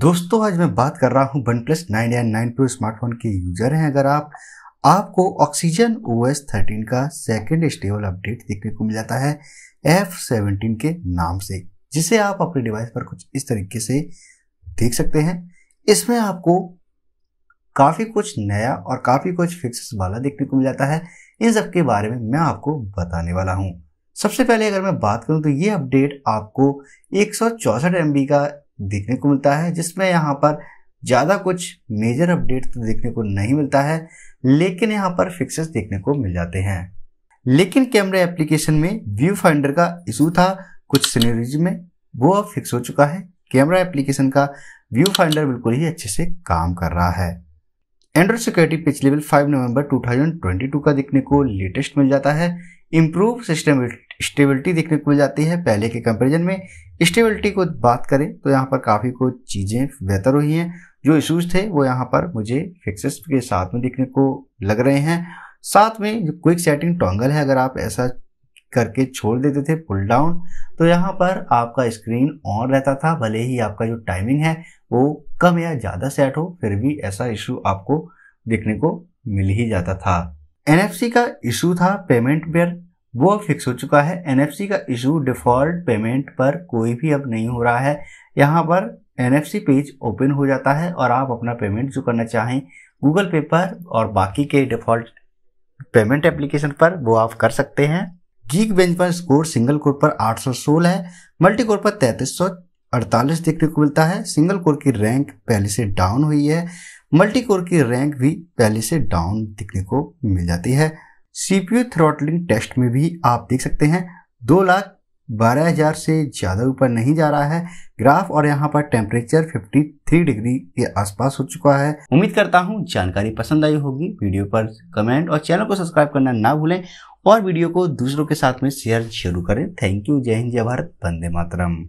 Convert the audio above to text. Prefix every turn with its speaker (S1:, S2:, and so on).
S1: दोस्तों, आज मैं बात कर रहा हूँ वन प्लस नाइन या नाइन प्रो स्मार्टफ़ोन के यूज़र हैं। अगर आप, आपको ऑक्सीजन ओ एस थर्टीन का सेकेंड स्टेबल अपडेट देखने को मिल जाता है एफ़ सेवनटीन के नाम से, जिसे आप अपने डिवाइस पर कुछ इस तरीके से देख सकते हैं। इसमें आपको काफ़ी कुछ नया और काफ़ी कुछ फिक्स वाला देखने को मिल जाता है। इन सब के बारे में मैं आपको बताने वाला हूँ। सबसे पहले अगर मैं बात करूँ तो ये अपडेट आपको एक सौ का देखने को मिलता है, जिसमें यहाँ पर ज़्यादा कुछ मेजर अपडेट तो देखने को नहीं मिलता है, लेकिन यहाँ पर फिक्सेस देखने को मिल जाते हैं। लेकिन कैमरा एप्लीकेशन में व्यू फाइंडर का इशू था, कुछ सीनरीज में, वो अब फिक्स हो चुका है। कैमरा एप्लीकेशन का व्यू फाइंडर बिल्कुल ही अच्छे से काम कर रहा है। एंड्रॉइड सिक्योरिटी पिच लेवल 5 नवंबर 2022 का देखने को लेटेस्ट मिल जाता है। इम्प्रूव सिस्टम स्टेबिलिटी देखने को मिल जाती है पहले के कंपैरिजन में। स्टेबिलिटी को बात करें तो यहाँ पर काफ़ी कुछ चीज़ें बेहतर हुई हैं। जो इशूज थे वो यहाँ पर मुझे फिक्सेस के साथ में देखने को लग रहे हैं। साथ में जो क्विक सेटिंग टोंगल है, अगर आप ऐसा करके छोड़ देते थे पुल डाउन तो यहाँ पर आपका स्क्रीन ऑन रहता था, भले ही आपका जो टाइमिंग है वो कम या ज़्यादा सेट हो, फिर भी ऐसा इशू आपको देखने को मिल ही जाता था। एनएफसी का इशू था पेमेंट पर वो फिक्स हो चुका है। एनएफसी का इशू डिफ़ॉल्ट पेमेंट पर कोई भी अब नहीं हो रहा है। यहाँ पर एनएफसी पेज ओपन हो जाता है और आप अपना पेमेंट जो करना चाहें गूगल पे पर और बाकी के डिफ़ॉल्ट पेमेंट एप्लीकेशन पर वो आप कर सकते हैं। गीक बेंच पर स्कोर सिंगल कोर पर 816 है। मल्टी कोर पर तैतीस अड़तालीस देखने को मिलता है। सिंगल कोर की रैंक पहले से डाउन हुई है। मल्टी कोर की रैंक भी पहले से डाउन दिखने को मिल जाती है। सीपीयू थ्रॉटलिंग टेस्ट में भी आप देख सकते हैं, दो लाख बारह हज़ार से ज़्यादा ऊपर नहीं जा रहा है। ग्राफ और यहाँ पर टेम्परेचर 53 डिग्री के आसपास हो चुका है। उम्मीद करता हूँ जानकारी पसंद आई होगी। वीडियो पर कमेंट और चैनल को सब्सक्राइब करना ना भूलें और वीडियो को दूसरों के साथ में शेयर ज़रूर करें। थैंक यू जय हिंद, जय भारत। वंदे मातरम।